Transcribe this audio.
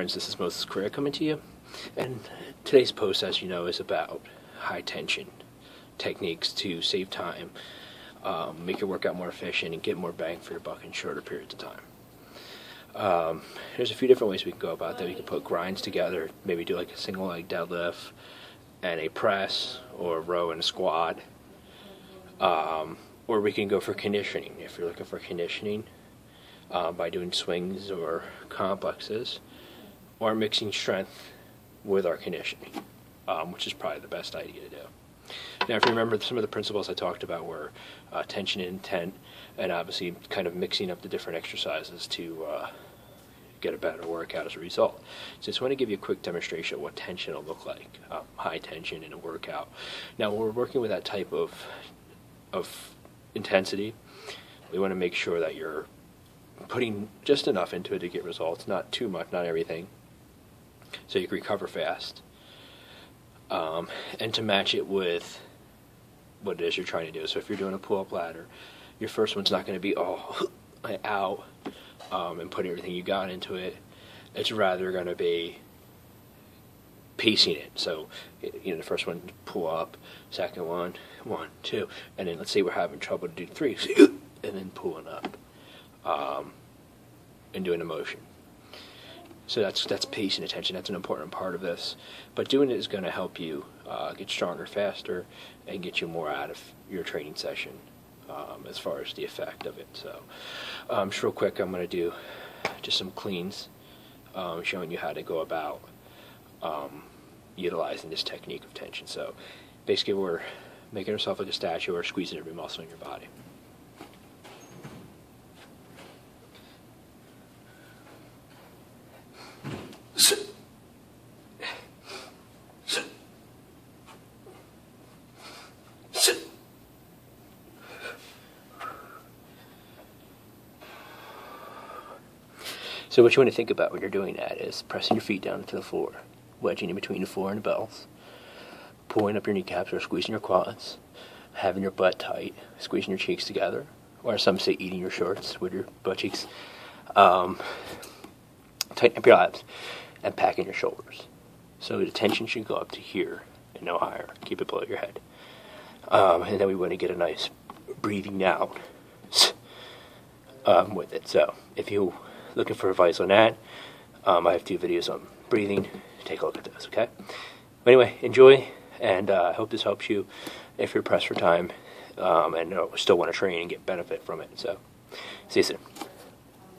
instance, this Moses Correa coming to you, and today's post, as you know, is about high tension techniques to save time, um, make your workout more efficient, and get more bang for your buck in shorter periods of time. Um, there's a few different ways we can go about that. We can put grinds together, maybe do like a single leg deadlift and a press, or a row and a squat. Um, or we can go for conditioning if you're looking for conditioning uh, by doing swings or complexes, or mixing strength with our conditioning, um, which is probably the best idea to do. Now, if you remember, some of the principles I talked about were uh, tension and intent, and obviously kind of mixing up the different exercises to uh, get a better workout as a result. So I just want to give you a quick demonstration of what tension will look like, um, high tension in a workout. Now, when we're working with that type of of intensity, we want to make sure that you're putting just enough into it to get results, not too much, not everything, so you can recover fast. Um, and to match it with what it is you're trying to do. So if you're doing a pull-up ladder, your first one's not going to be oh out um, and putting everything you got into it. It's rather going to be pacing it. So you know the first one pull up, second one one two, and then let's say we're having trouble to do three, and then pulling up um, and doing a motion. So that's that's pacing attention. That's an important part of this. But doing it is going to help you uh, get stronger faster and get you more out of your training session um, as far as the effect of it. So, um, just real quick, I'm going to do just some cleans, um, showing you how to go about um, utilizing this technique of tension. So, basically, we're making ourselves like a statue or squeezing every muscle in your body. So what you want to think about when you're doing that is pressing your feet down into the floor, wedging in between the floor and the bells, pulling up your kneecaps or squeezing your quads, having your butt tight, squeezing your cheeks together, or some say eating your shorts with your butt cheeks. Um, tighten up your abs and packing your shoulders. So the tension should go up to here and no higher. Keep it below your head. Um, and then we want to get a nice breathing out um, with it. So if you looking for advice on that, um, I have two videos on breathing. Take a look at those, okay? Anyway, enjoy, and uh, I hope this helps you if you're pressed for time um, and uh, still want to train and get benefit from it. So, see you soon.